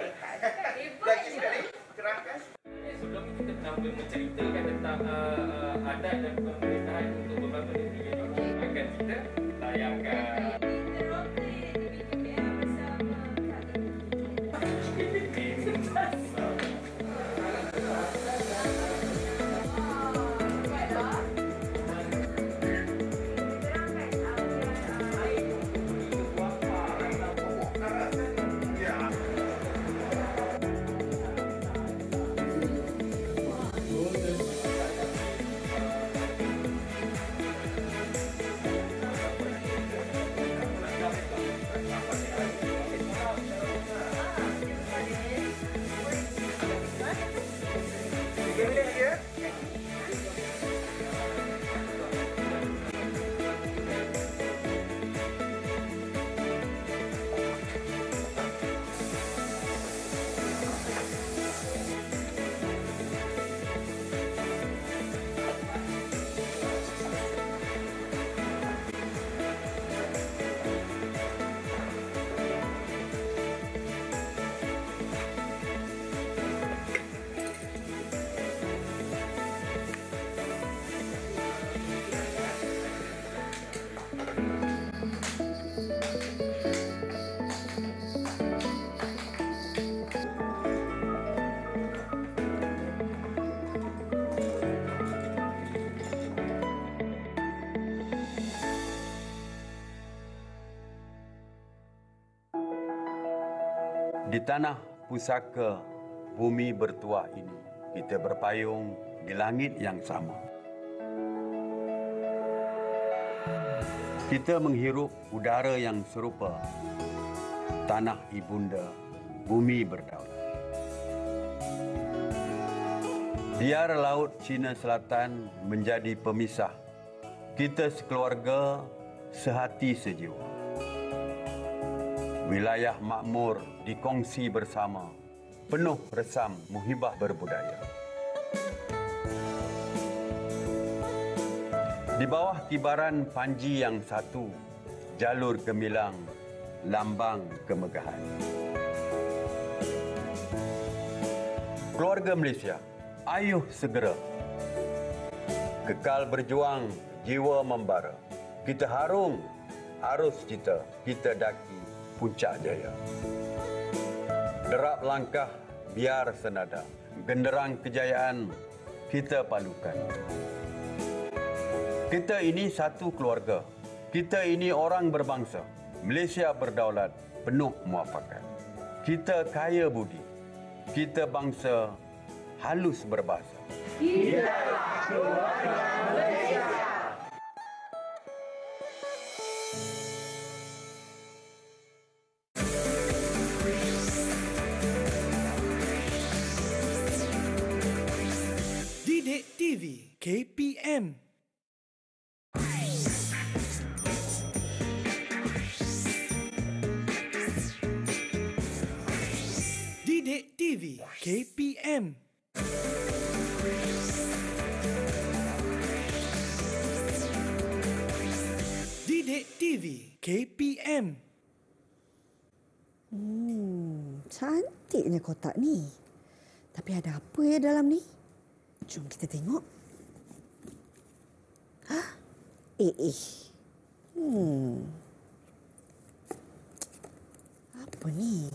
Lagi sekali. Eh, Sebelum ni kita pernah menceritakan tentang uh, uh, adat dan pemerintahan untuk beberapa negeri. Akan kita tayangkan. Di tanah pusaka bumi bertuah ini, kita berpayung di langit yang sama. Kita menghirup udara yang serupa. Tanah ibunda, bumi berdaulat. Biar laut Cina Selatan menjadi pemisah. Kita sekeluarga sehati sejiwa. Wilayah makmur dikongsi bersama, penuh resam muhibah berbudaya. Di bawah tibaran panji yang satu, jalur gemilang, lambang kemegahan. Keluarga Malaysia, ayuh segera. Kekal berjuang, jiwa membara. Kita harung, arus kita, kita daki puncak jaya. Derap langkah biar senada. Genderang kejayaan kita palukan. Kita ini satu keluarga. Kita ini orang berbangsa. Malaysia berdaulat, penuh muafakat. Kita kaya budi. Kita bangsa halus berbahasa. Didik TV KPM Didik TV KPM Didik TV KPM. Hmm, cantiknya kotak ni. Tapi ada apa ya dalam ni? Jom kita tengok. Hah? Eh, eh. Hmm. Apa ni?